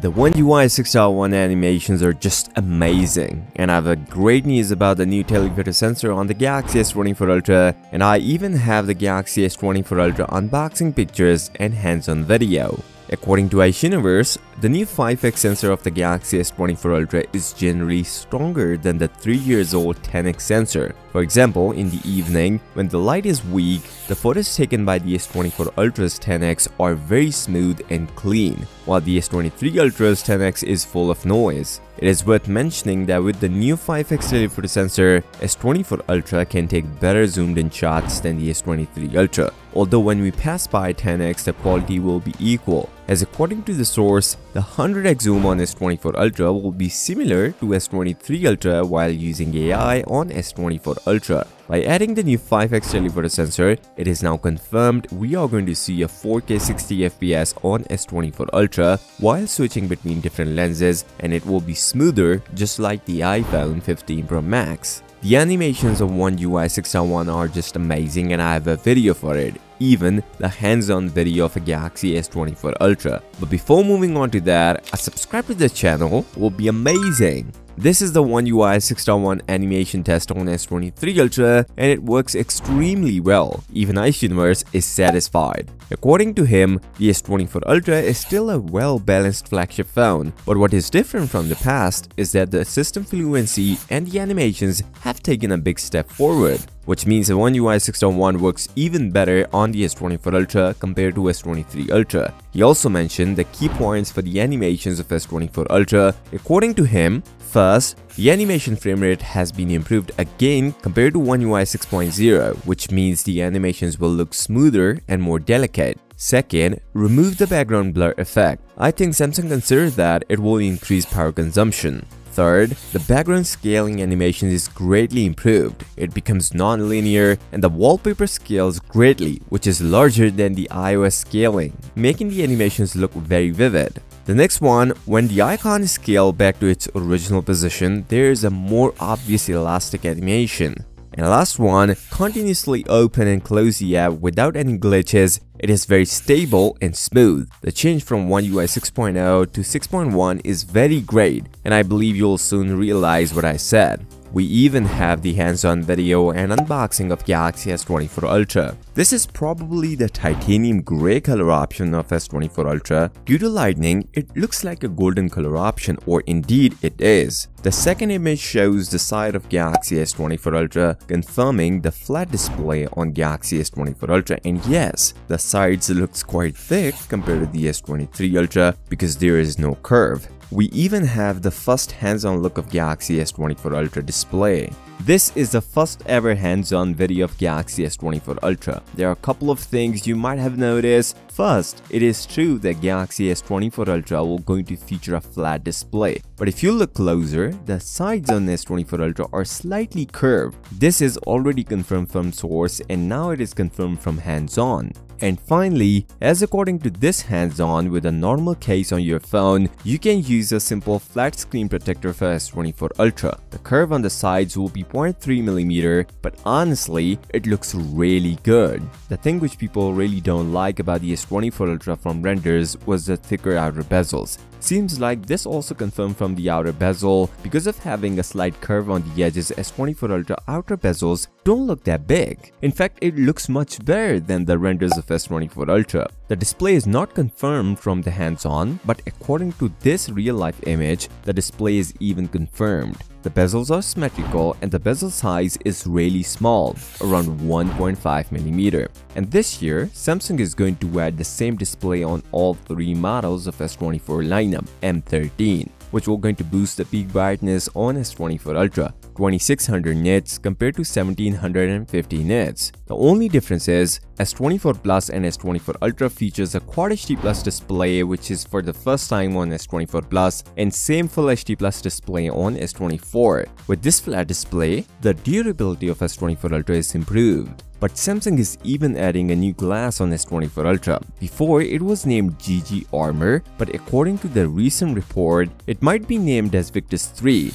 The One UI 6.1 animations are just amazing, and I have a great news about the new telephoto sensor on the Galaxy S24 Ultra, and I even have the Galaxy S24 Ultra unboxing pictures and hands-on video. According to Ice Universe, the new 5x sensor of the Galaxy S24 Ultra is generally stronger than the 3 years old 10x sensor. For example, in the evening, when the light is weak, the photos taken by the S24 Ultra's 10x are very smooth and clean, while the S23 Ultra's 10x is full of noise. It is worth mentioning that with the new 5x telephoto sensor, S24 Ultra can take better zoomed in shots than the S23 Ultra, although when we pass by 10x the quality will be equal, as according to the source, the 100x zoom on S24 Ultra will be similar to S23 Ultra while using AI on S24 Ultra. By adding the new 5x telephoto sensor, it is now confirmed we are going to see a 4K 60fps on S24 Ultra while switching between different lenses and it will be smoother just like the iPhone 15 Pro Max. The animations of One UI 6.1 are just amazing and I have a video for it even the hands-on video of a Galaxy S24 Ultra. But before moving on to that, a subscribe to the channel will be amazing. This is the One UI 6.1 animation test on S23 Ultra and it works extremely well. Even Ice Universe is satisfied. According to him, the S24 Ultra is still a well-balanced flagship phone, but what is different from the past is that the system fluency and the animations have taken a big step forward which means the One UI 6.1 works even better on the S24 Ultra compared to S23 Ultra. He also mentioned the key points for the animations of S24 Ultra. According to him, First, the animation frame rate has been improved again compared to One UI 6.0, which means the animations will look smoother and more delicate. Second, remove the background blur effect. I think Samsung considers that it will increase power consumption. Third, the background scaling animation is greatly improved. It becomes non-linear and the wallpaper scales greatly, which is larger than the iOS scaling, making the animations look very vivid. The next one, when the icon is scaled back to its original position, there is a more obvious elastic animation. And last one, continuously open and close the app without any glitches. It is very stable and smooth. The change from One UI 6.0 to 6.1 is very great and I believe you'll soon realize what I said. We even have the hands-on video and unboxing of Galaxy S24 Ultra. This is probably the titanium grey color option of S24 Ultra. Due to lightning, it looks like a golden color option or indeed it is. The second image shows the side of Galaxy S24 Ultra confirming the flat display on Galaxy S24 Ultra and yes, the sides looks quite thick compared to the S23 Ultra because there is no curve. We even have the first hands-on look of Galaxy S24 Ultra display. This is the first ever hands-on video of Galaxy S24 Ultra. There are a couple of things you might have noticed. First, it is true that Galaxy S24 Ultra will going to feature a flat display. But if you look closer, the sides on S24 Ultra are slightly curved. This is already confirmed from source and now it is confirmed from hands-on. And finally, as according to this hands-on with a normal case on your phone, you can use a simple flat screen protector for S24 Ultra. The curve on the sides will be 0.3mm, but honestly, it looks really good. The thing which people really don't like about the S24 Ultra from renders was the thicker outer bezels. Seems like this also confirmed from the outer bezel because of having a slight curve on the edges S24 Ultra outer bezels don't look that big. In fact, it looks much better than the renders of S24 Ultra. The display is not confirmed from the hands-on, but according to this real-life image, the display is even confirmed. The bezels are symmetrical and the bezel size is really small, around 1.5mm. And this year, Samsung is going to add the same display on all three models of S24 lineup M13 which will going to boost the peak brightness on S24 Ultra 2600 nits compared to 1750 nits. The only difference is S24 Plus and S24 Ultra features a Quad HD Plus display which is for the first time on S24 Plus and same Full HD Plus display on S24. With this flat display, the durability of S24 Ultra is improved. But Samsung is even adding a new glass on S24 Ultra. Before, it was named GG Armor, but according to the recent report, it might be named as Victus 3.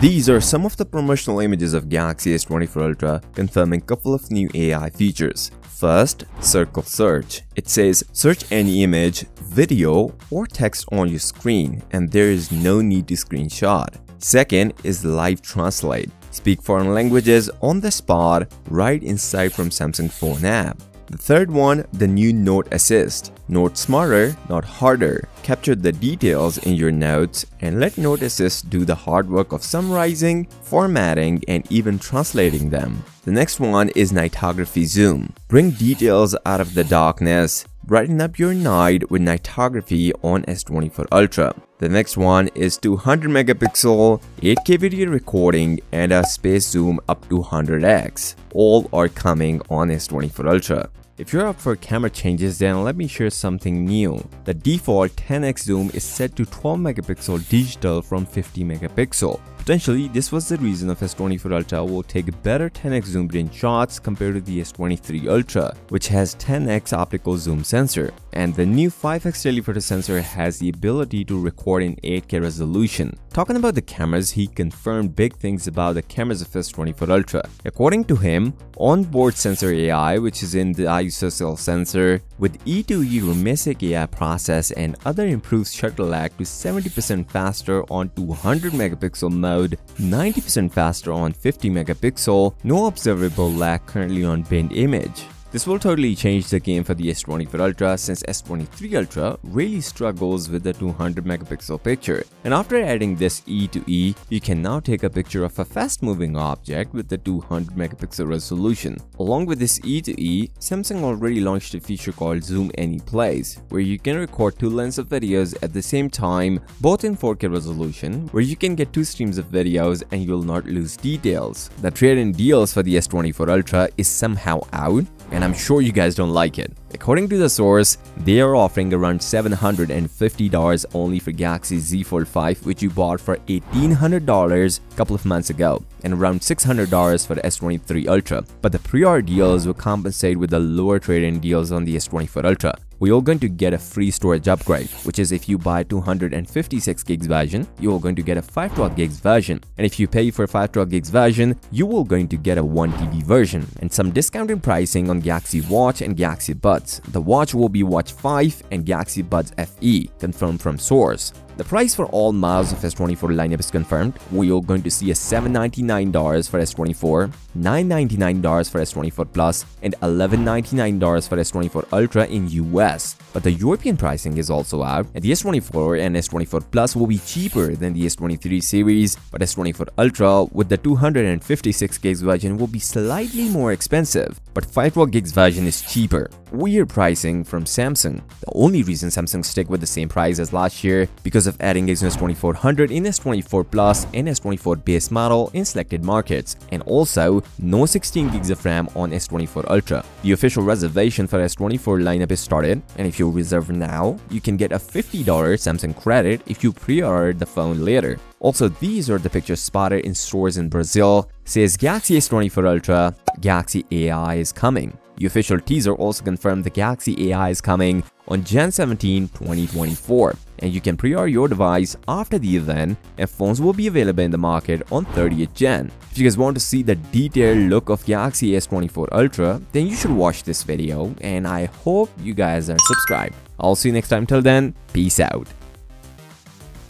These are some of the promotional images of Galaxy S24 Ultra confirming couple of new AI features. First, Circle Search. It says search any image, video, or text on your screen and there is no need to screenshot. Second is Live Translate. Speak foreign languages on the spot right inside from Samsung phone app. The third one, the new Note Assist. Note smarter, not harder. Capture the details in your notes and let Note Assist do the hard work of summarizing, formatting, and even translating them. The next one is Nightography Zoom. Bring details out of the darkness. Brighten up your night with nightography on S24 Ultra. The next one is 200 megapixel, 8K video recording, and a space zoom up to 100x. All are coming on S24 Ultra. If you're up for camera changes then let me share something new. The default 10x zoom is set to 12 megapixel digital from 50 megapixel. Potentially, this was the reason of S24 Ultra will take better 10x zoomed in shots compared to the S23 Ultra, which has 10x optical zoom sensor. And the new 5x telephoto sensor has the ability to record in 8K resolution. Talking about the cameras, he confirmed big things about the cameras of S24 Ultra. According to him, onboard sensor AI, which is in the isocell sensor, with E2E Remosaic AI process and other improved shutter lag to 70% faster on 200 megapixel mode 90% faster on 50 megapixel, no observable lag currently on binned image. This will totally change the game for the S24 Ultra since S23 Ultra really struggles with the 200 megapixel picture. And after adding this E to E, you can now take a picture of a fast moving object with the 200 megapixel resolution. Along with this E to E, Samsung already launched a feature called Zoom Any Place, where you can record two lengths of videos at the same time, both in 4K resolution, where you can get two streams of videos and you'll not lose details. The trade-in deals for the S24 Ultra is somehow out, and I'm sure you guys don't like it. According to the source, they are offering around $750 only for Galaxy Z Fold 5 which you bought for $1,800 a couple of months ago and around $600 for the S23 Ultra. But the pre-order deals will compensate with the lower trade-in deals on the S24 Ultra. We are going to get a free storage upgrade, which is if you buy 256 gigs version, you are going to get a 512 gigs version. And if you pay for 512 gigs version, you are going to get a 1 TB version and some discounted pricing on Galaxy Watch and Galaxy Buds. The watch will be Watch 5 and Galaxy Buds FE, confirmed from source. The price for all models of S24 lineup is confirmed. We are going to see a $799 for S24, $999 for S24 Plus, and $1199 for S24 Ultra in US. But the European pricing is also out, and the S24 and S24 Plus will be cheaper than the S23 series, but S24 Ultra with the 256 gigs version will be slightly more expensive, but 512 gigs version is cheaper. Weird pricing from Samsung. The only reason Samsung stick with the same price as last year because of adding Exynos 2400 in S24 Plus and S24 base model in selected markets, and also no 16 gigs of RAM on S24 Ultra. The official reservation for S24 lineup is started, and if you reserve now, you can get a $50 Samsung credit if you pre-order the phone later. Also, these are the pictures spotted in stores in Brazil. Says Galaxy S24 Ultra, Galaxy AI is coming. The official teaser also confirmed the Galaxy AI is coming on Jan 17, 2024 and you can pre-order your device after the event and phones will be available in the market on 30th Jan. If you guys want to see the detailed look of Galaxy S24 Ultra, then you should watch this video and I hope you guys are subscribed. I'll see you next time till then, peace out.